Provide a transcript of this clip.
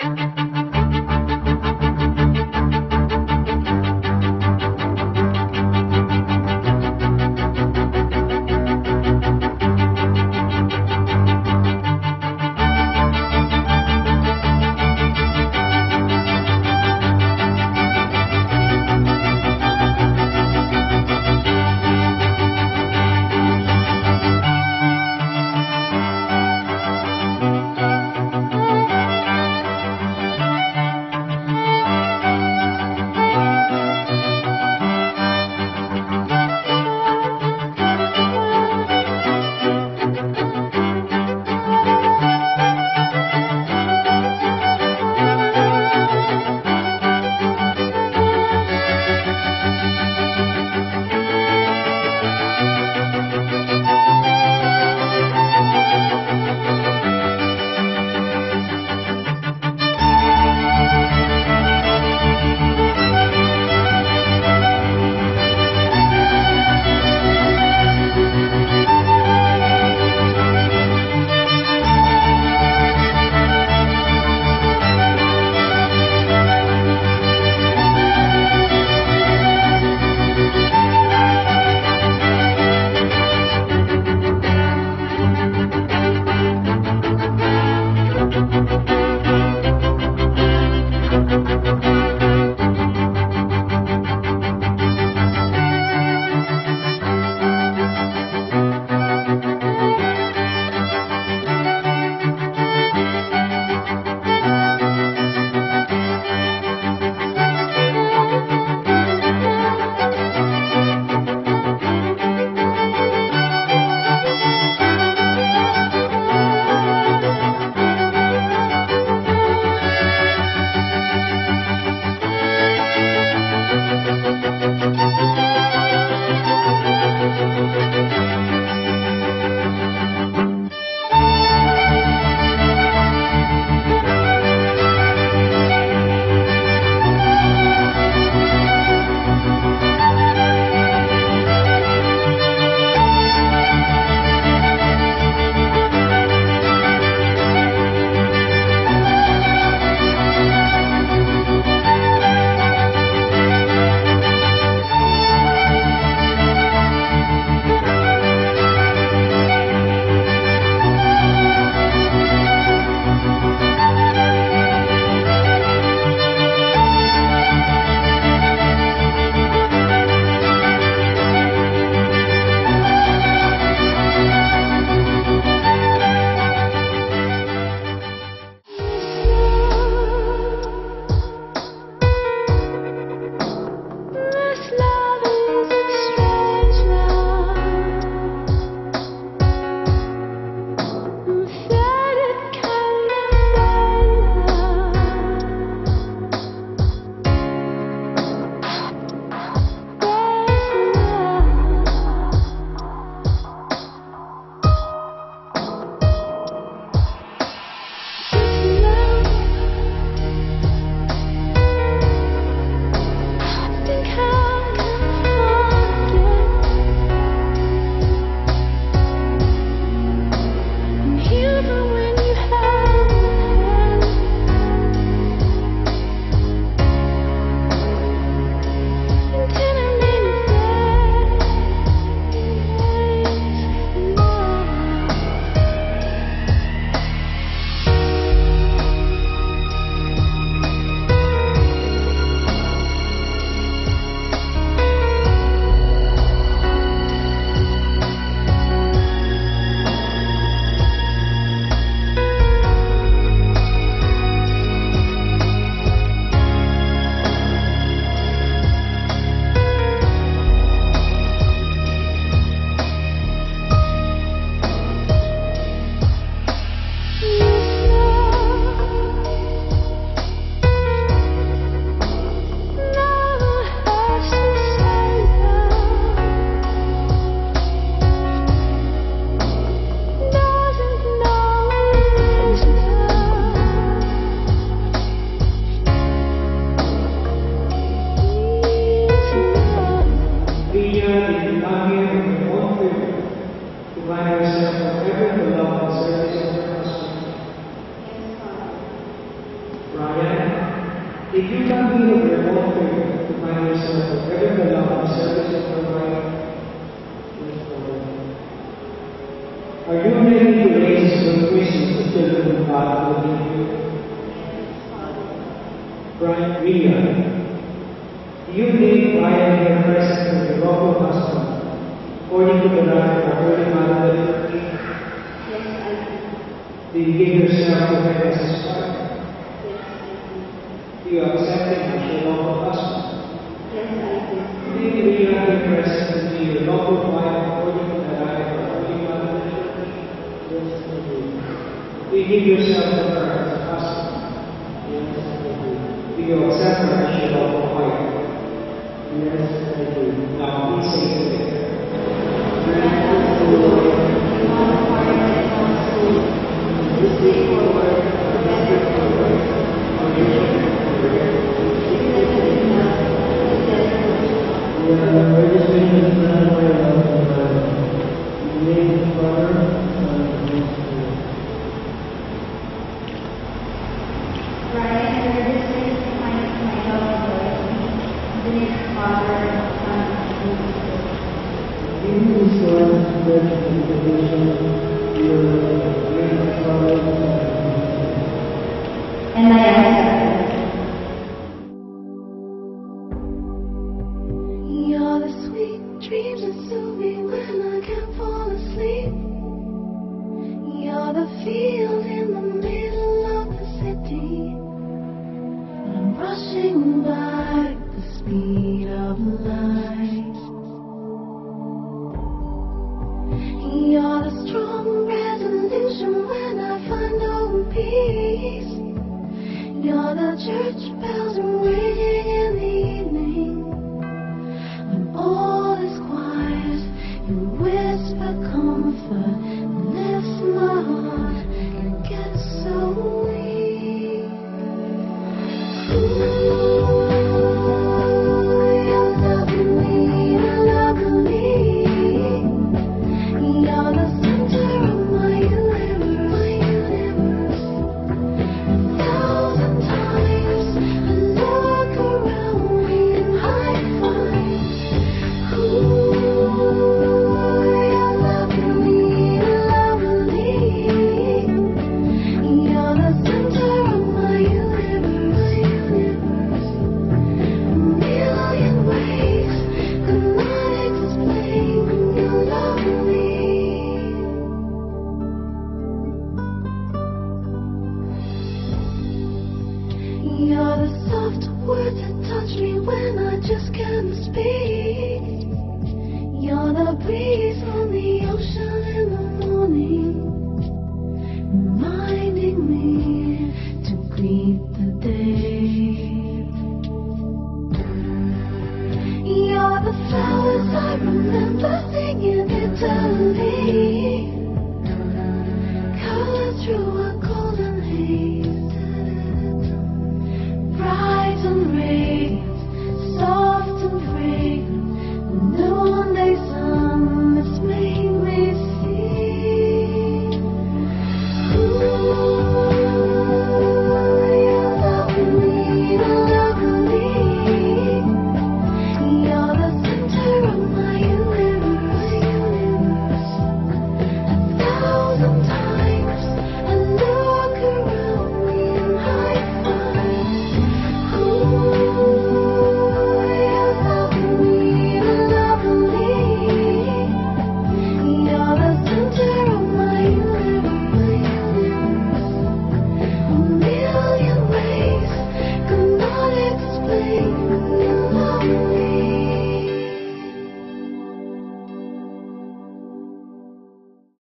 Thank you. Música If you can be of your own will to find yourself forever belong in service of the right, are you ready to raise your Christians the children of God within you? Bryan, Ria, do you need Bryan your presence of your local husband according to the rite of Holy Mother the? Yes, I do. Do you give yourself to her as his wife? Yes, I do. Do you accept him as your local husband? Yes, I do. You really have presence to be your local wife according to the rite of Holy Mother the Church? Yes, I do. You give yourself to her as a husband? Yes, I do. You accept her as your local wife? Yes, I do. And accept You're the sweet dreams that soothe me when I can't fall asleep. You're the field in the middle of the city. I'm rushing by the speed of light. Church words that touch me when I just can't speak. You're the breeze on the ocean in the morning, reminding me to greet the day. You're the flowers I remember singing Italy.